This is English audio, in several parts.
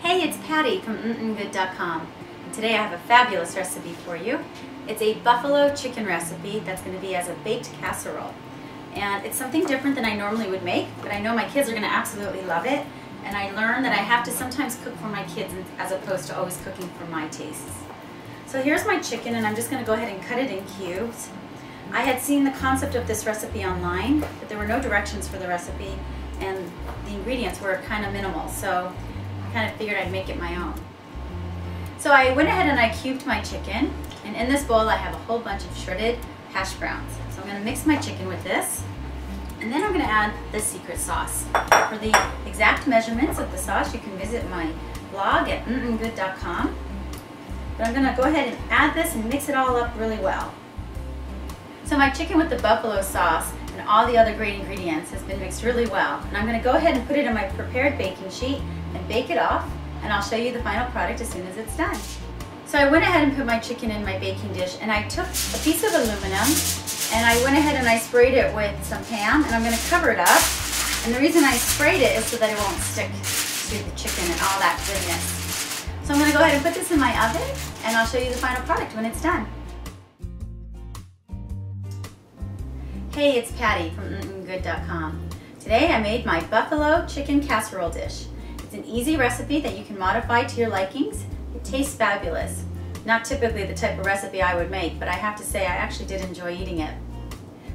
Hey, it's Patty from MMGood.com. And today I have a fabulous recipe for you. It's a buffalo chicken recipe that's going to be as a baked casserole. And it's something different than I normally would make, but I know my kids are going to absolutely love it. And I learned that I have to sometimes cook for my kids as opposed to always cooking for my tastes. So here's my chicken and I'm just going to go ahead and cut it in cubes. I had seen the concept of this recipe online, but there were no directions for the recipe and the ingredients were kind of minimal. So kind of figured I'd make it my own. So I went ahead and I cubed my chicken, and in this bowl I have a whole bunch of shredded hash browns. So I'm going to mix my chicken with this, and then I'm going to add the secret sauce. For the exact measurements of the sauce, you can visit my blog at mmgood.com. But I'm going to go ahead and add this and mix it all up really well. So my chicken with the buffalo sauce and all the other great ingredients has been mixed really well. And I'm going to go ahead and put it in my prepared baking sheet and bake it off and I'll show you the final product as soon as it's done. So I went ahead and put my chicken in my baking dish and I took a piece of aluminum and I went ahead and I sprayed it with some Pam and I'm going to cover it up. And the reason I sprayed it is so that it won't stick to the chicken and all that goodness. So I'm going to go ahead and put this in my oven and I'll show you the final product when it's done. Hey, it's Patty from mmgood.com. Today I made my buffalo chicken casserole dish. It's an easy recipe that you can modify to your likings. It tastes fabulous. Not typically the type of recipe I would make, but I have to say I actually did enjoy eating it.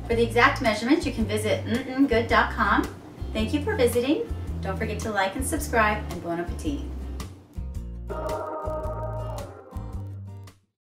For the exact measurements, you can visit mmgood.com. Thank you for visiting. Don't forget to like and subscribe, and bon appetit.